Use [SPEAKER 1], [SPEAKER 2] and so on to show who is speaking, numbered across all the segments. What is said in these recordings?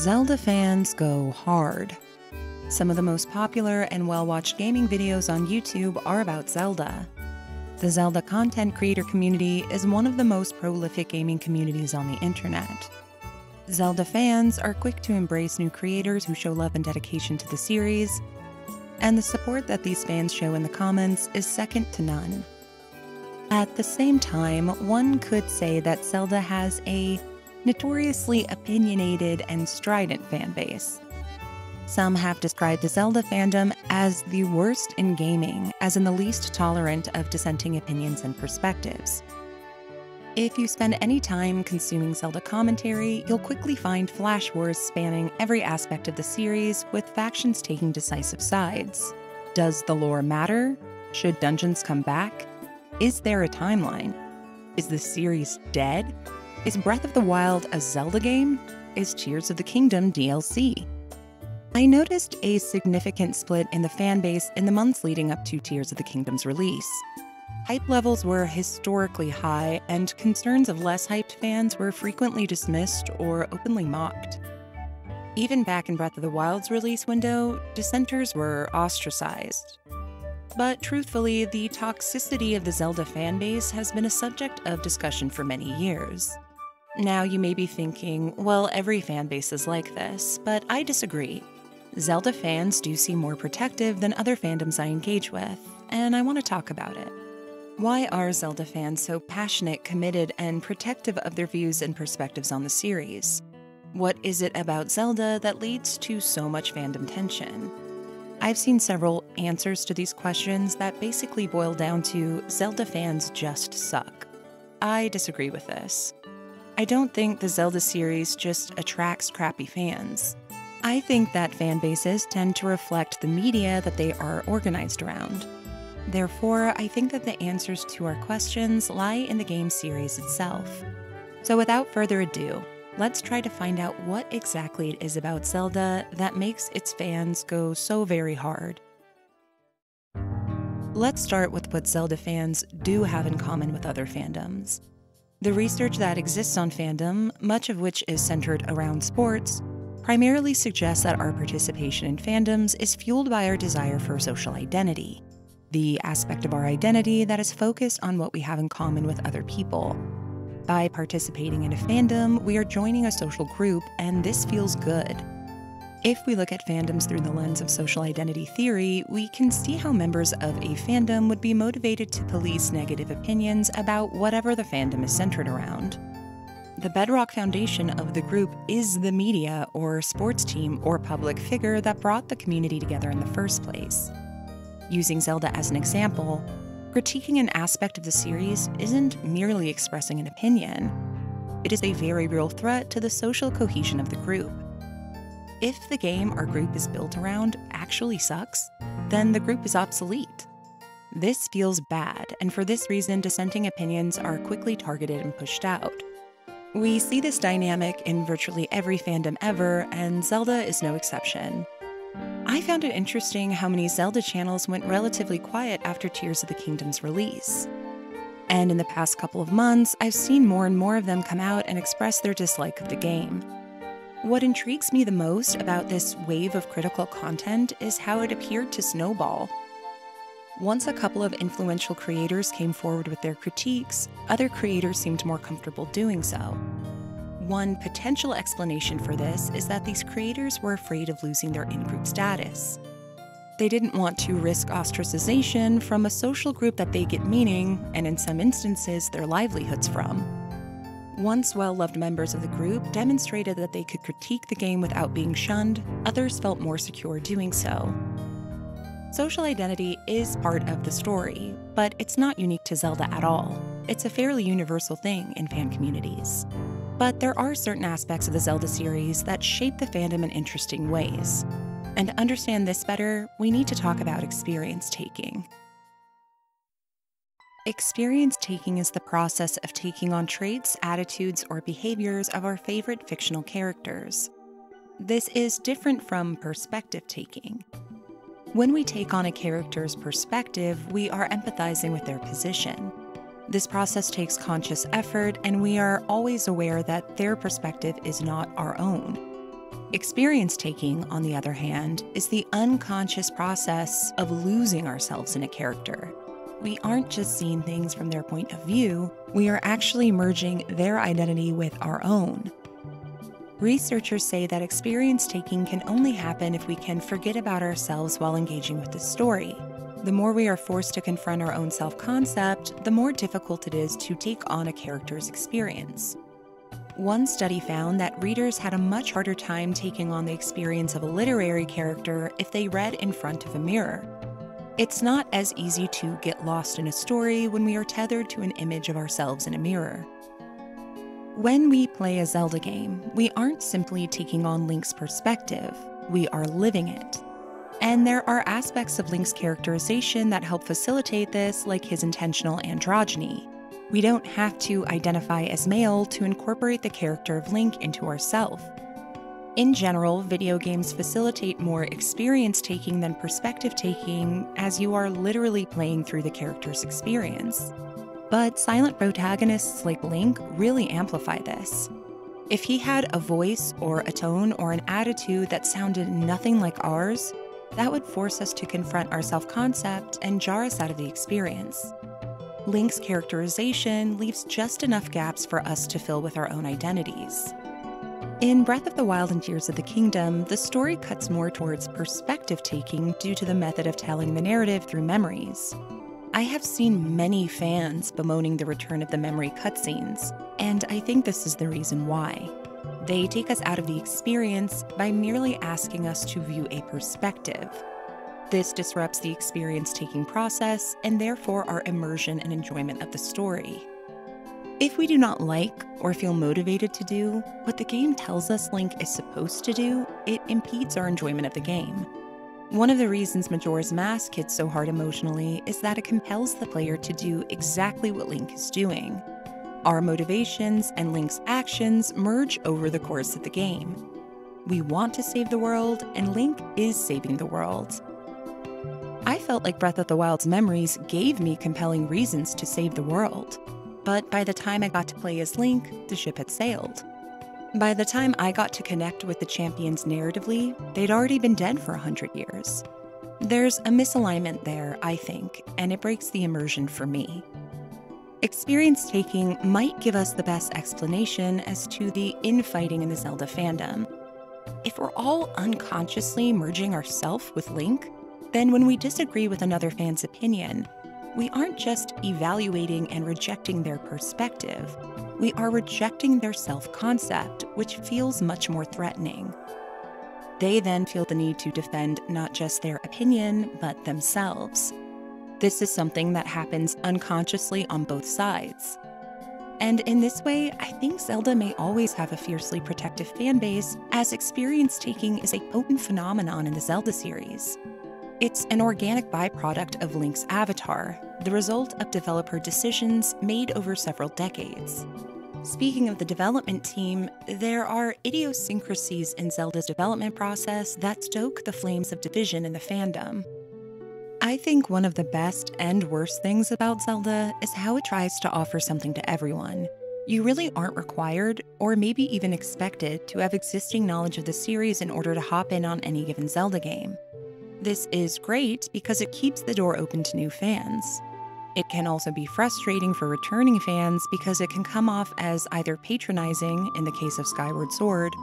[SPEAKER 1] Zelda fans go hard. Some of the most popular and well watched gaming videos on YouTube are about Zelda. The Zelda content creator community is one of the most prolific gaming communities on the internet. Zelda fans are quick to embrace new creators who show love and dedication to the series, and the support that these fans show in the comments is second to none. At the same time, one could say that Zelda has a notoriously opinionated and strident fan base. Some have described the Zelda fandom as the worst in gaming, as in the least tolerant of dissenting opinions and perspectives. If you spend any time consuming Zelda commentary, you'll quickly find flash wars spanning every aspect of the series, with factions taking decisive sides. Does the lore matter? Should dungeons come back? Is there a timeline? Is the series dead? Is Breath of the Wild a Zelda game? Is Tears of the Kingdom DLC? I noticed a significant split in the fan base in the months leading up to Tears of the Kingdom's release. Hype levels were historically high, and concerns of less hyped fans were frequently dismissed or openly mocked. Even back in Breath of the Wild's release window, dissenters were ostracized. But truthfully, the toxicity of the Zelda fanbase has been a subject of discussion for many years. Now, you may be thinking, well, every fan base is like this, but I disagree. Zelda fans do seem more protective than other fandoms I engage with, and I want to talk about it. Why are Zelda fans so passionate, committed, and protective of their views and perspectives on the series? What is it about Zelda that leads to so much fandom tension? I've seen several answers to these questions that basically boil down to Zelda fans just suck. I disagree with this. I don't think the Zelda series just attracts crappy fans. I think that fan bases tend to reflect the media that they are organized around. Therefore, I think that the answers to our questions lie in the game series itself. So, without further ado, let's try to find out what exactly it is about Zelda that makes its fans go so very hard. Let's start with what Zelda fans do have in common with other fandoms. The research that exists on fandom, much of which is centered around sports, primarily suggests that our participation in fandoms is fueled by our desire for social identity, the aspect of our identity that is focused on what we have in common with other people. By participating in a fandom, we are joining a social group, and this feels good. If we look at fandoms through the lens of social identity theory, we can see how members of a fandom would be motivated to police negative opinions about whatever the fandom is centered around. The bedrock foundation of the group is the media or sports team or public figure that brought the community together in the first place. Using Zelda as an example, critiquing an aspect of the series isn't merely expressing an opinion, it is a very real threat to the social cohesion of the group. If the game our group is built around actually sucks, then the group is obsolete. This feels bad, and for this reason, dissenting opinions are quickly targeted and pushed out. We see this dynamic in virtually every fandom ever, and Zelda is no exception. I found it interesting how many Zelda channels went relatively quiet after Tears of the Kingdom's release. And in the past couple of months, I've seen more and more of them come out and express their dislike of the game. What intrigues me the most about this wave of critical content is how it appeared to snowball. Once a couple of influential creators came forward with their critiques, other creators seemed more comfortable doing so. One potential explanation for this is that these creators were afraid of losing their in group status. They didn't want to risk ostracization from a social group that they get meaning, and in some instances, their livelihoods from. Once well loved members of the group demonstrated that they could critique the game without being shunned, others felt more secure doing so. Social identity is part of the story, but it's not unique to Zelda at all. It's a fairly universal thing in fan communities. But there are certain aspects of the Zelda series that shape the fandom in interesting ways. And to understand this better, we need to talk about experience taking. Experience taking is the process of taking on traits, attitudes, or behaviors of our favorite fictional characters. This is different from perspective taking. When we take on a character's perspective, we are empathizing with their position. This process takes conscious effort, and we are always aware that their perspective is not our own. Experience taking, on the other hand, is the unconscious process of losing ourselves in a character. We aren't just seeing things from their point of view, we are actually merging their identity with our own. Researchers say that experience taking can only happen if we can forget about ourselves while engaging with the story. The more we are forced to confront our own self concept, the more difficult it is to take on a character's experience. One study found that readers had a much harder time taking on the experience of a literary character if they read in front of a mirror. It's not as easy to get lost in a story when we are tethered to an image of ourselves in a mirror. When we play a Zelda game, we aren't simply taking on Link's perspective, we are living it. And there are aspects of Link's characterization that help facilitate this, like his intentional androgyny. We don't have to identify as male to incorporate the character of Link into ourself. In general, video games facilitate more experience taking than perspective taking, as you are literally playing through the character's experience. But silent protagonists like Link really amplify this. If he had a voice or a tone or an attitude that sounded nothing like ours, that would force us to confront our self concept and jar us out of the experience. Link's characterization leaves just enough gaps for us to fill with our own identities. In Breath of the Wild and Tears of the Kingdom, the story cuts more towards perspective taking due to the method of telling the narrative through memories. I have seen many fans bemoaning the return of the memory cutscenes, and I think this is the reason why. They take us out of the experience by merely asking us to view a perspective. This disrupts the experience taking process and therefore our immersion and enjoyment of the story. If we do not like or feel motivated to do what the game tells us Link is supposed to do, it impedes our enjoyment of the game. One of the reasons Majora's Mask hits so hard emotionally is that it compels the player to do exactly what Link is doing. Our motivations and Link's actions merge over the course of the game. We want to save the world, and Link is saving the world. I felt like Breath of the Wild's memories gave me compelling reasons to save the world. But by the time I got to play as Link, the ship had sailed. By the time I got to connect with the champions narratively, they'd already been dead for a hundred years. There's a misalignment there, I think, and it breaks the immersion for me. Experience taking might give us the best explanation as to the infighting in the Zelda fandom. If we're all unconsciously merging ourself with Link, then when we disagree with another fan's opinion, we aren't just evaluating and rejecting their perspective, we are rejecting their self concept, which feels much more threatening. They then feel the need to defend not just their opinion, but themselves. This is something that happens unconsciously on both sides. And in this way, I think Zelda may always have a fiercely protective fan base, as experience taking is a potent phenomenon in the Zelda series. It's an organic byproduct of Link's avatar, the result of developer decisions made over several decades. Speaking of the development team, there are idiosyncrasies in Zelda's development process that stoke the flames of division in the fandom. I think one of the best and worst things about Zelda is how it tries to offer something to everyone. You really aren't required, or maybe even expected, to have existing knowledge of the series in order to hop in on any given Zelda game. This is great because it keeps the door open to new fans. It can also be frustrating for returning fans because it can come off as either patronizing in the case of Skyward Sword,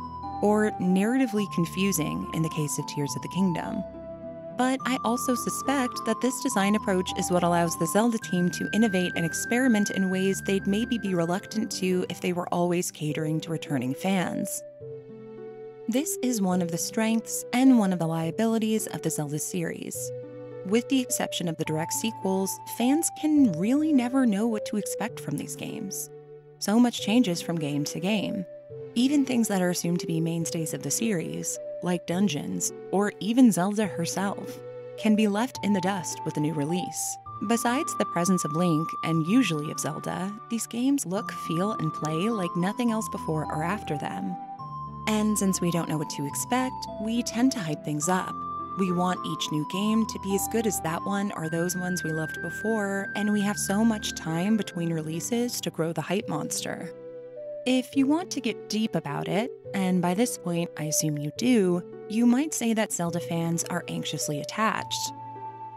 [SPEAKER 1] or narratively confusing in the case of Tears of the Kingdom. But I also suspect that this design approach is what allows the Zelda team to innovate and experiment in ways they'd maybe be reluctant to if they were always catering to returning fans. This is one of the strengths and one of the liabilities of the Zelda series. With the exception of the direct sequels, fans can really never know what to expect from these games. So much changes from game to game. Even things that are assumed to be mainstays of the series, like dungeons, or even Zelda herself, can be left in the dust with a new release. Besides the presence of Link, and usually of Zelda, these games look, feel, and play like nothing else before or after them. And since we don't know what to expect, we tend to hype things up. We want each new game to be as good as that one or those ones we loved before, and we have so much time between releases to grow the hype monster. If you want to get deep about it, and by this point I assume you do, you might say that Zelda fans are anxiously attached.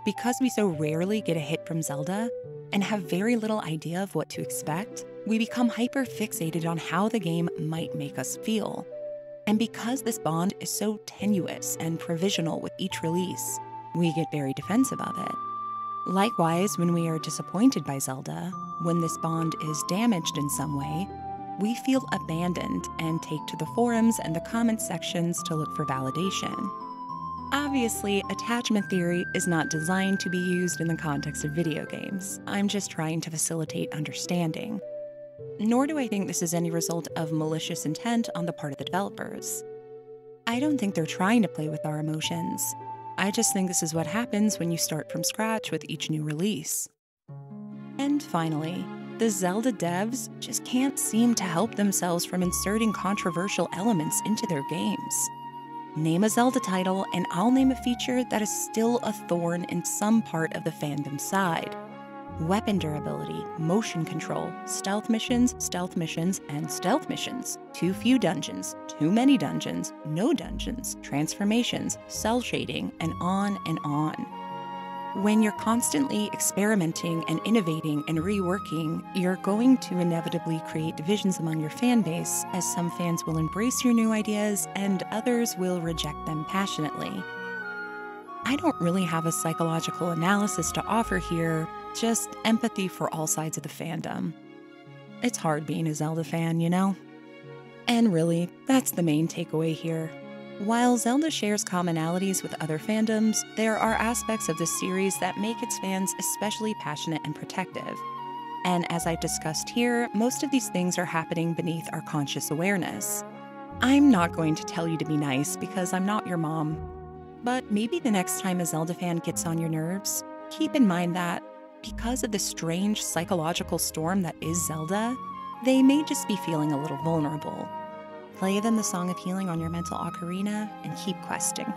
[SPEAKER 1] Because we so rarely get a hit from Zelda and have very little idea of what to expect, we become hyper fixated on how the game might make us feel. And because this bond is so tenuous and provisional with each release, we get very defensive of it. Likewise, when we are disappointed by Zelda, when this bond is damaged in some way, we feel abandoned and take to the forums and the comment sections to look for validation. Obviously, attachment theory is not designed to be used in the context of video games. I'm just trying to facilitate understanding. Nor do I think this is any result of malicious intent on the part of the developers. I don't think they're trying to play with our emotions. I just think this is what happens when you start from scratch with each new release. And finally, the Zelda devs just can't seem to help themselves from inserting controversial elements into their games. Name a Zelda title, and I'll name a feature that is still a thorn in some part of the fandom's side. Weapon durability, motion control, stealth missions, stealth missions, and stealth missions. Too few dungeons, too many dungeons, no dungeons, transformations, cel shading, and on and on. When you're constantly experimenting and innovating and reworking, you're going to inevitably create divisions among your fan base, as some fans will embrace your new ideas and others will reject them passionately. I don't really have a psychological analysis to offer here, just empathy for all sides of the fandom. It's hard being a Zelda fan, you know? And really, that's the main takeaway here. While Zelda shares commonalities with other fandoms, there are aspects of the series that make its fans especially passionate and protective. And as I've discussed here, most of these things are happening beneath our conscious awareness. I'm not going to tell you to be nice because I'm not your mom. But maybe the next time a Zelda fan gets on your nerves, keep in mind that, because of the strange psychological storm that is Zelda, they may just be feeling a little vulnerable Play them the Song of Healing on your mental ocarina and keep questing.